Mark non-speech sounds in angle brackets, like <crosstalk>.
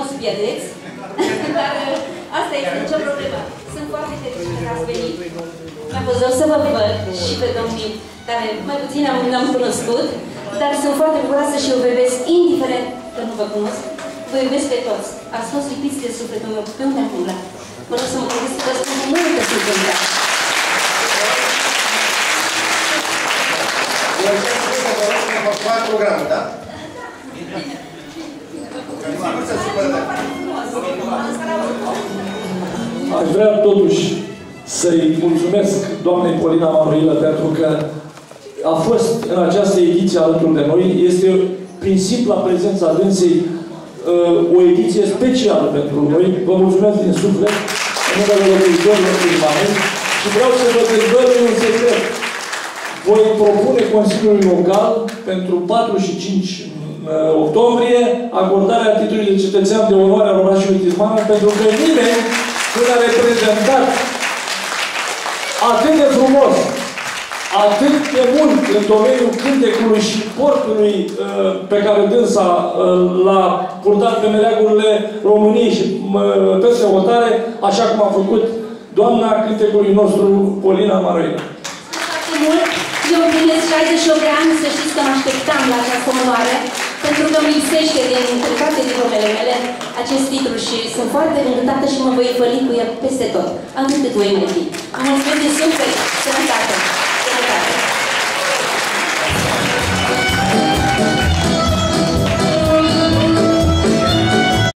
o să pierdeți. <laughs> Dar uh, asta este nicio problemă. Sunt foarte fericită că ați venit. Mi-a fost rău să vă văd și pe domnii care mai puțin am, am cunoscut, dar sunt foarte bucuroasă și vă iubesc, indiferent că nu vă cunosc, vă iubesc pe toți. Ați fost lipiți de sufletul meu pe unde am umblat. Vă rog să mă credeți că vă spun cu multă sinceritate. fac programul, da? Sigur vrea totuși să-i mulțumesc doamnei Polina Manuilă pentru că a fost în această ediție alături de noi. Este prin simpla prezența dânsei uh, o ediție specială pentru noi. Vă mulțumesc din suflet în numele locuitorilor primarului și vreau să vă dezvălui un secret. Voi propune Consiliului Local pentru 4 și 5 uh, octombrie acordarea titlului de cetățean de onoare al orașului Tismana pentru că nimeni nu a reprezentat atât de frumos, atât de mult în domeniul cântecului și portului uh, pe care dânsa uh, l-a purtat pe meleagurile României și uh, peste hotare, așa cum a făcut doamna cântecului nostru, Polina Maroina. foarte mult. Eu împlinesc 68 de ani, să știți că mă așteptam la această onoare, pentru că îmi lipsește din între toate diplomele mele acest titlu și sunt foarte încântată și mă voi făli cu el peste tot, am cât voi mai fi. Vă mulțumesc din suflet, sănătate!